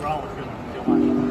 wrong with you?